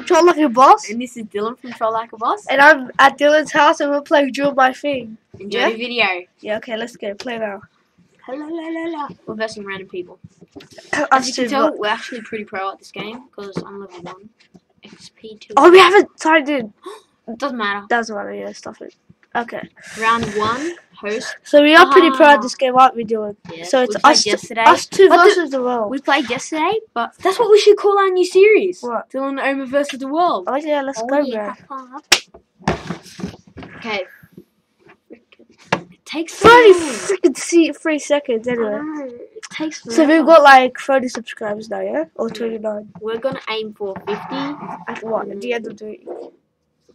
from Troll Like a Boss. And this is Dylan from Troll Like a Boss. And I'm at Dylan's house and we're playing Draw My Thing. Enjoy yeah? the video. Yeah, okay, let's go. Play now. La, la, la. We're versing random people. As you can tell, what- we're actually pretty pro at this game because I'm level 1. XP 2. Oh, we haven't signed in. Doesn't matter. Doesn't matter, yeah, stuff it. Okay. Round 1, host. So we are pretty pro at Ah. this game, aren't we, Dylan? Yeah, So it's us, yesterday. us two But versus the world. We played yesterday, but that's what we should call our new series. What? Dylan Omar versus the world. Oh, yeah, let's Oh, go, yeah. bro. Okay. It takes 30 freaking see three seconds, anyway. It takes So we've got like 30 subscribers now, yeah? Or 29. We're gonna aim for 50. At what? At the end of the week.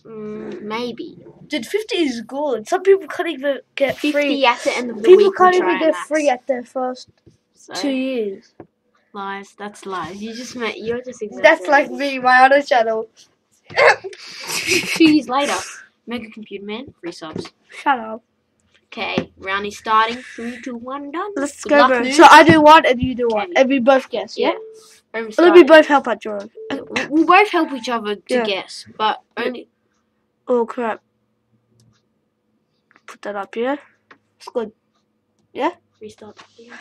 Mm, maybe. Dude, 50 is good. Some people can't even get 50 free. at the end of the People week. can't even get max. free at their first So, two years. lies. That's lies. You just met. You're just exaggerating. That's like me, my other channel. Two years later, Mega Computer Man, free subs. Shut up. Okay, round is starting. Three, two, one, done. Let's Good go, bro. So I do one and you do one. Okay. And we both guess, yeah? yeah. Let me both help out drawing. We- We'll both help each other to Yeah. guess, but only. Oh, crap. Put that up, yeah? It's good. Restart. Yeah.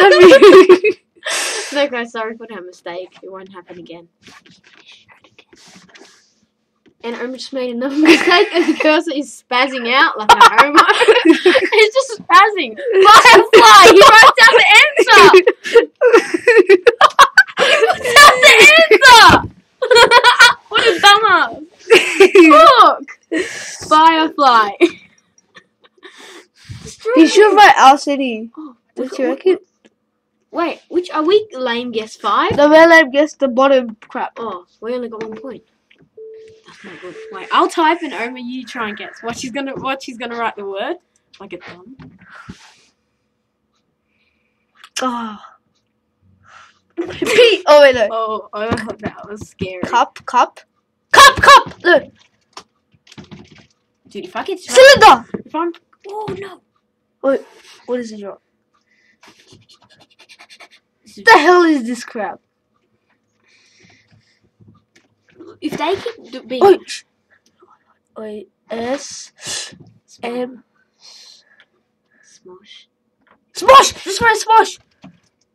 Me. No, guys, sorry for that mistake. It won't happen again. And Omar just made another mistake, and the cursor is spazzing out like a Omar. it's just spazzing. Firefly, he wrote down the answer. He wrote down the answer. what a dumbass! Look, Firefly. he should write our city. Oh, Don't you reckon? Wait, which are we lame guess five? The man lame guess the bottom crap. Oh, we only got one point. That's not good. Wait, I'll type in Oma. You try and guess what she's gonna what she's gonna write the word. Like a thumb. Oh. Pete. Oh, wait, no. Oh, oh, that was scary. Cup, cup. Cup, cup! Look. Dude, if I get shot, Cylinder! if I'm oh no, Wait, What is it, is- What the hell is this crap? if they keep do- being Wait. Wait. S. M. smosh, Smosh! This one, smosh!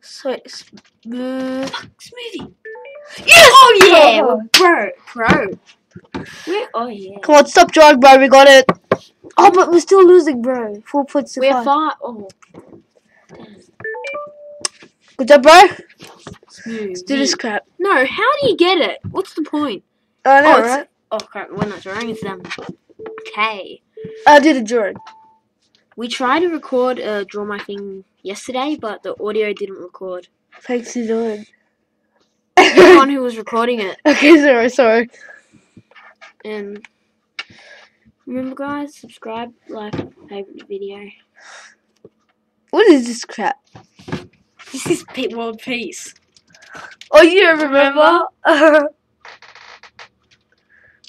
So it's. Uh, smoothie. yes! Oh yeah, we're pro, pro. We're oh yeah. Come on, stop drawing, bro. We got it. Oh, but we're still losing, bro. Four points to We're five. far. Oh, Good job, bro. smooth. Let's do this crap. No, how do you get it? What's the point? I know, Oh, it's- right? Oh crap, we're not drawing. It's them. Okay. I did a drawing. We tried to record uh, Draw My Thing yesterday, but the audio didn't record. Thanks for doing. You're the one who was recording it. okay, sorry, sorry. And remember, guys, subscribe, like, favorite video. What is this crap? This is Pit World Peace. Oh, you remember?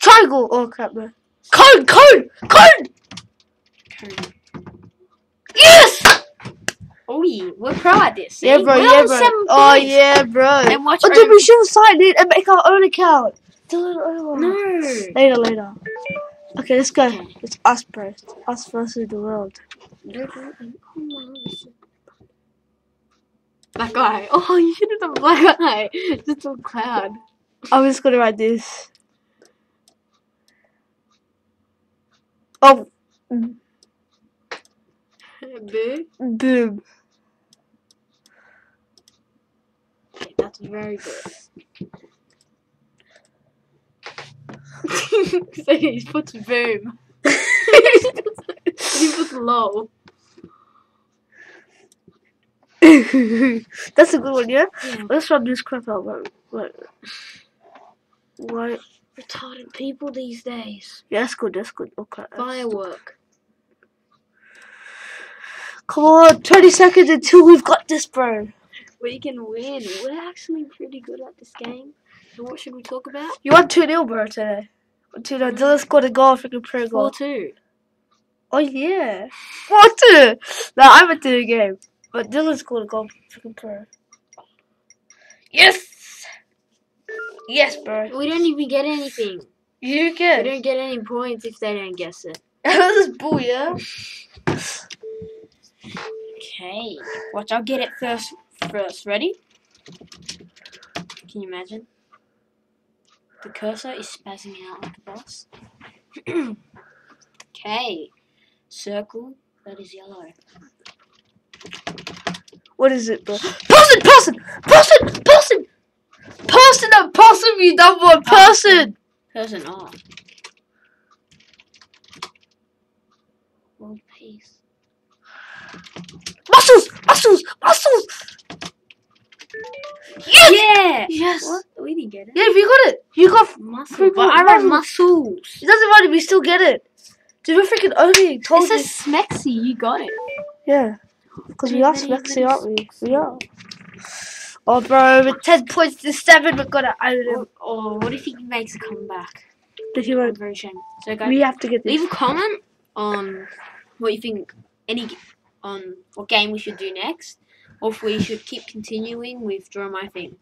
Triangle. Oh crap, man. Cone, cone, cone. Yes. Oh yeah, we're pro at this. Yeah, see? bro. We're Yeah, bro. Oh yeah, bro. And watch Oh, dude, we should have signed it and make our own account. Dylan Owen. No. Later, later. Okay, let's go. Okay. It's us. It's us versus the world. Black eye. Oh, you should have done black eye. Just a cloud. I'm just gonna write this. Oh, Boo. boom. Okay, that's very good. so he puts boom. he puts low. That's a good one, yeah? Yeah. Let's run this crap out. Wait, wait. Why? Retarded people these days. Yeah, that's good, that's good. Okay. Firework. Come on, 20 seconds until we've got this, bro. We can win. We're actually pretty good at this game. So what should we talk about? You won 2 0, bro, today. 2 0. Dylan scored a goal, freaking pro goal. 4 2. Oh, yeah. 4 2. No, I went to the game. But Dylan scored a goal, freaking pro. Yes! Yes, bro. We don't even get anything. You get. We don't get any points if they don't guess it. this is bull, yeah. Okay. Watch, I'll get it first. First, ready? Can you imagine? The cursor is spazzing out like a boss. okay. Circle that is yellow. What is it, bro? Person, person, person, person, person, and person. You dumb one, oh, person. Person off. World peace. Muscles, muscles, muscles. Yes. Yeah! Yes. What? We didn't get it. Yeah, you got it. You got. Muscle. But I wrote muscles. It doesn't matter. We still get it. Dude, we freaking only told It says Smexy. You got it. Yeah. Because we are Smexy, aren't we? We are. Oh, bro, with 10 points to 7, we're gonna out him. Or what if he makes a comeback? If I'm won't. So guys, we have to get this. leave a comment on what you think any on what game we should do next, or if we should keep continuing with draw my thing.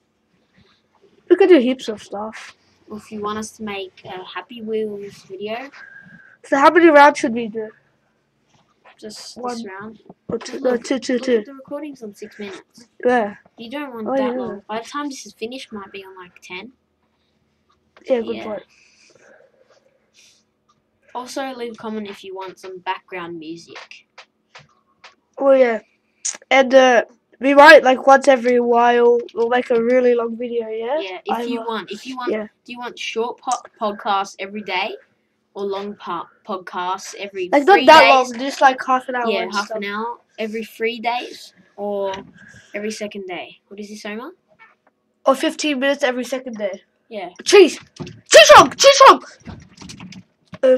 We could do heaps of stuff. If you want us to make a Happy Wheels video, So, how many rounds should we do? just One. this round. Or two, no, two, two, Look two. the recording's on six minutes. Yeah. You don't want Oh, that yeah. long. By the time this is finished, might be on like ten. Yeah, good Yeah. point. Also, leave a comment if you want some background music. Oh, yeah. And, uh, we might, like, once every while, we'll make a really long video, yeah? Yeah, if I you will. want, if you want, Yeah. do you want short po- podcasts every day, or long po- podcasts every Like, not that days? long, just like half an hour. Yeah, half stuff. an hour every three days, or every second day. What is this, Omar? Or 15 minutes every second day. Yeah. Cheese! Cheese trunk! Cheese trunk! Uh,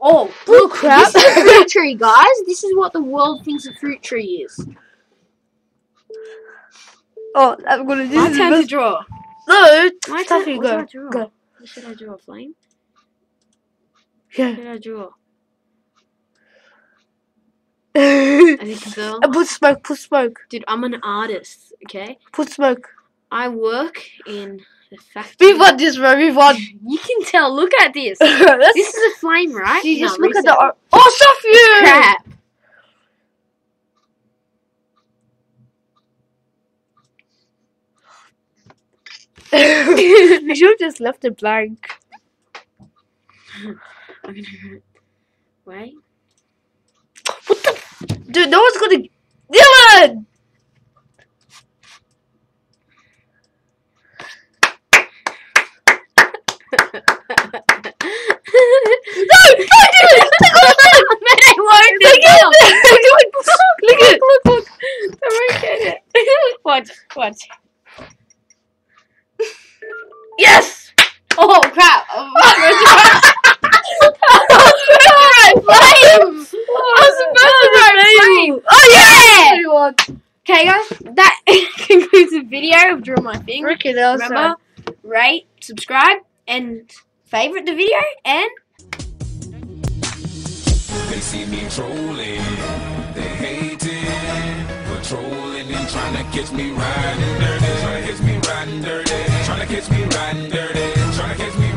Oh, Blue crap. this is a fruit tree, guys. This is what the world thinks a fruit tree is. oh, I'm gonna do My this. turn is to draw. No, My Stuff turn. you go. should I draw? Go. What should I draw? A flame? Yeah. What should I draw? and I think a girl. put smoke, put smoke, Dude, I'm an artist. Okay, put smoke. I work in the factory. We won this, bro. We won. You can tell. Look at this. This is a flame, right? see, just No, look at the. Oh, you! crap. you should have just left it blank. I'm gonna wait. What the? Dude, no one's gonna. Dylan! No! No, Dylan! Take off the Man, it won't. Look at it! Look at it! look, look. I won't get it. Watch, watch. Yes! Oh crap! Oh, Flames! I was supposed to write flame. Oh yeah! Yeah! You won. Okay, guys, that concludes the video of Draw My Thing. Freaking Remember, rate, subscribe, and favorite the video, and They see me trolling, they hating, patrolling and Trying to catch me riding dirty. Trying to catch me riding dirty. Trying to catch me riding dirty. Trying to catch me